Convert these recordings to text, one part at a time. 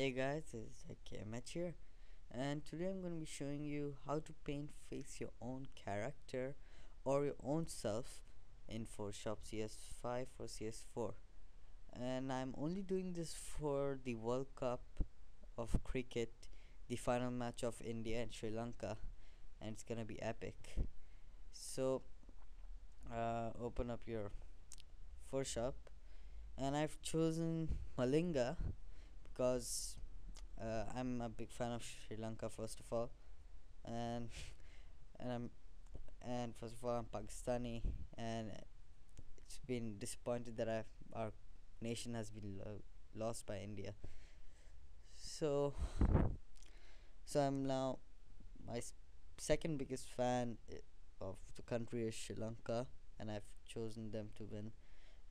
Hey guys, is KMH here and today I'm going to be showing you how to paint face your own character or your own self in Photoshop CS5 or CS4 and I'm only doing this for the World Cup of cricket the final match of India and Sri Lanka and it's gonna be epic. So uh, open up your Photoshop. And I've chosen Malinga because uh, I'm a big fan of Sri Lanka first of all and and I'm and first of all I'm Pakistani and it's been disappointed that I've, our nation has been lo lost by India. So so I'm now my second biggest fan of the country is Sri Lanka and I've chosen them to win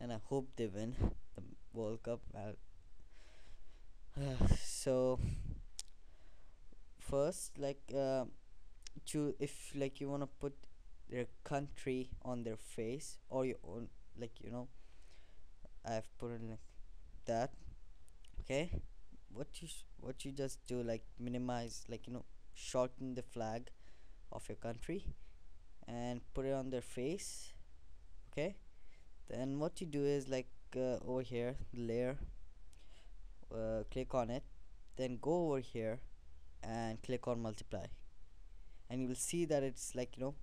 and I hope they win the World Cup so first like uh, to if like you want to put their country on their face or your own like you know I've put it like that okay? What you what you just do like minimize like you know shorten the flag of your country and put it on their face okay? Then what you do is like uh, over here layer uh, click on it then go over here and click on multiply. And you will see that it's like you know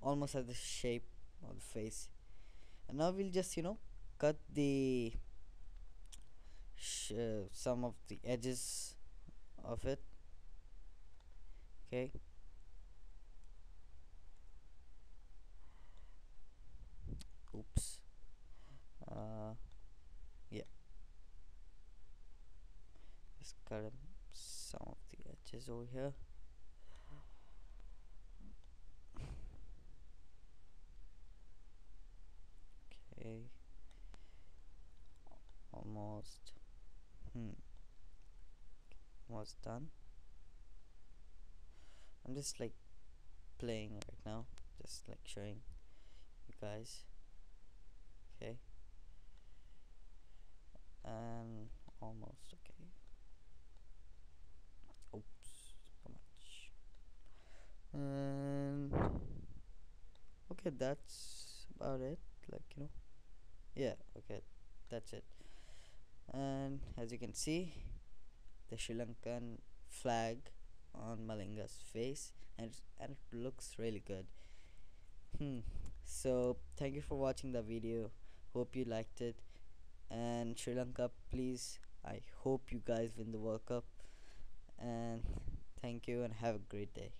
almost as the shape of the face. And now we'll just you know cut the uh, some of the edges of it. Okay. Oops uh, yeah just cut some of the edges over here. Okay. Almost. Hmm. Almost done. I'm just like playing right now. Just like showing you guys. Okay. And almost okay oops so much and okay that's about it like you know? Yeah okay that's it. And as you can see the Sri Lankan flag on Malinga's face and, and it looks really good. Hmm so thank you for watching the video. Hope you liked it. And Sri Lanka please I hope you guys win the World Cup. And thank you and have a great day